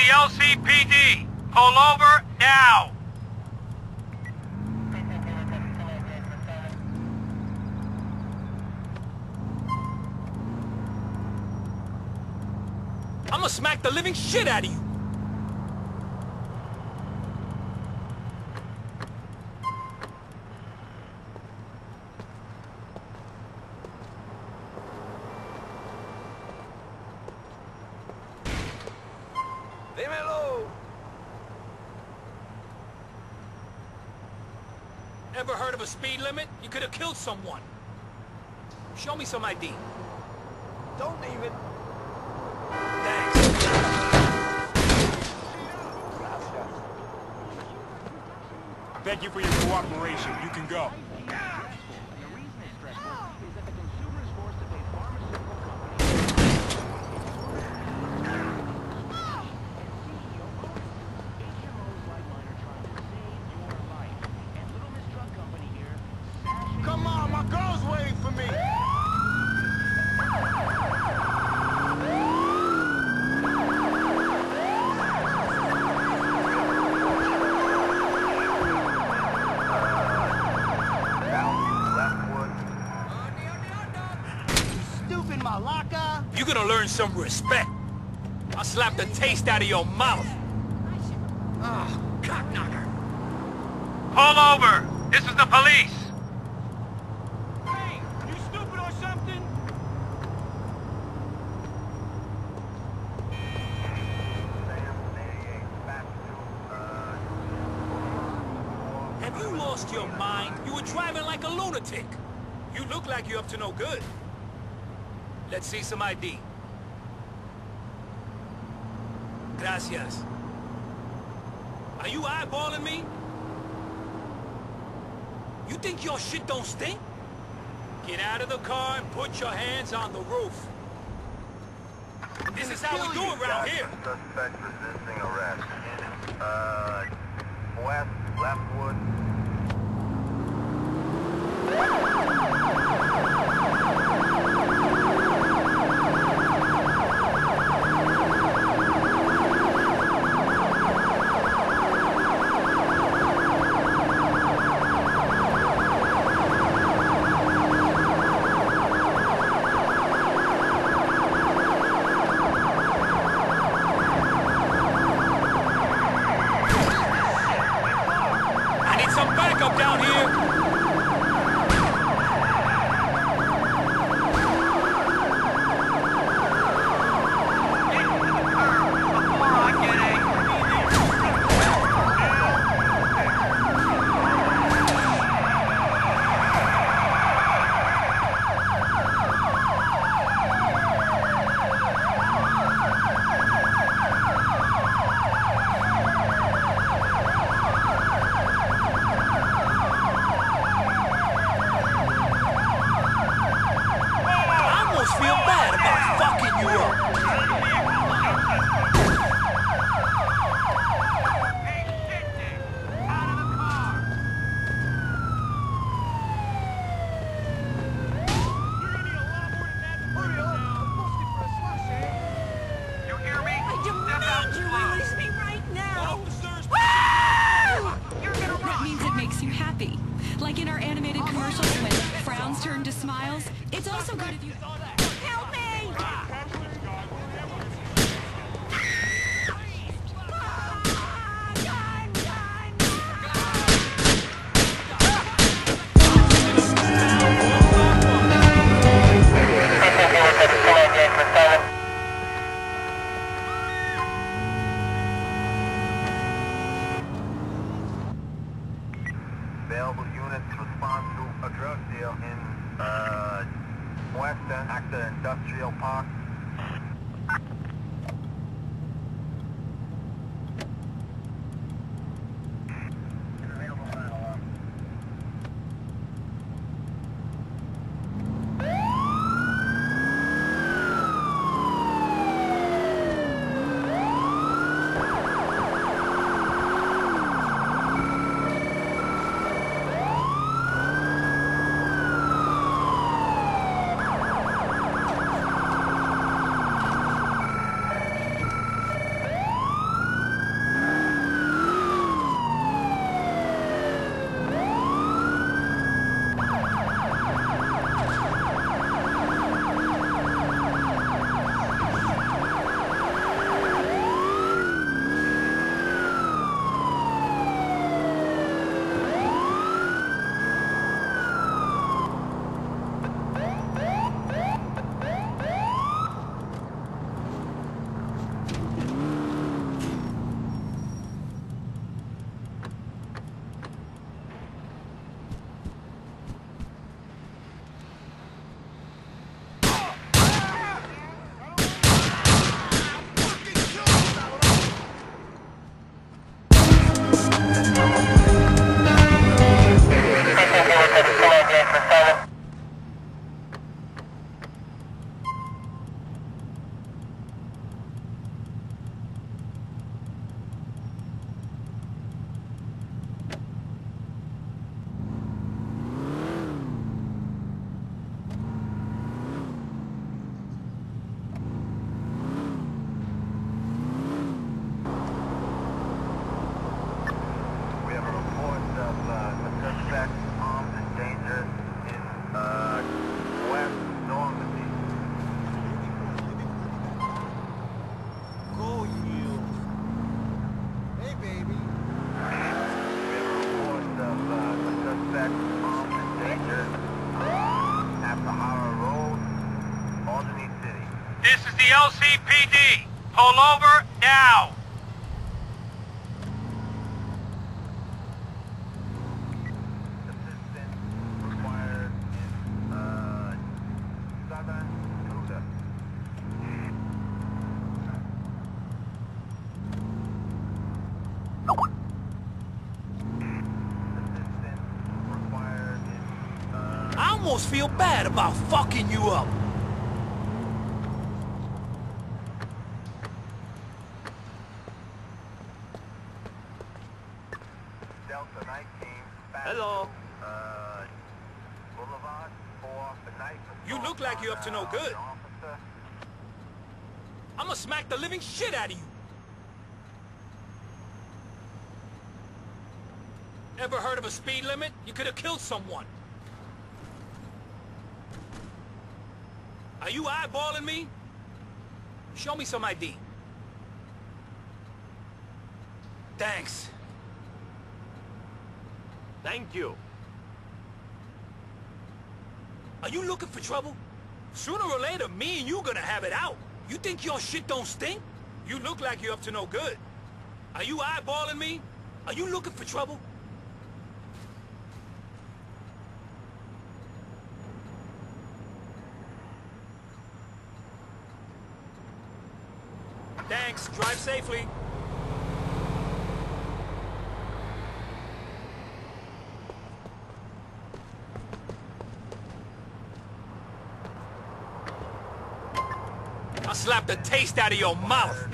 The LCPD. Pull over now. I'ma smack the living shit out of you! Dímelo! Ever heard of a speed limit? You could have killed someone. Show me some ID. Don't even. Thanks. Thank you for your cooperation. You can go. Come on, my girl's waiting for me. Stupid malaka. You're gonna learn some respect. I'll slap the taste out of your mouth. Ah, cockknocker. Pull over. This is the police. Hey, you stupid or something? Have you lost your mind? You were driving like a lunatic. You look like you're up to no good. Let's see some ID. Gracias. Are you eyeballing me? You think your shit don't stink? Get out of the car and put your hands on the roof. This is how we do it around here. Suspect resisting arrest. Uh, west, leftwood. I backup down here. I almost feel bad about fucking available units respond to a drug deal in uh, Acter Industrial Park. LCPD. Pull over now. I almost feel bad about fucking you up. Delta 19. back Hello. to, Uh, Boulevard for the night. Look like you're up to no good. I'ma smack the living shit out of you. Ever heard of a speed limit? You could have killed someone. Are you eyeballing me? Show me some ID. Thanks. Thank you. Are you looking for trouble? Sooner or later, me and you gonna have it out. You think your shit don't stink? You look like you're up to no good. Are you eyeballing me? Are you looking for trouble? Thanks. Drive safely. I'll slap the taste out of your mouth.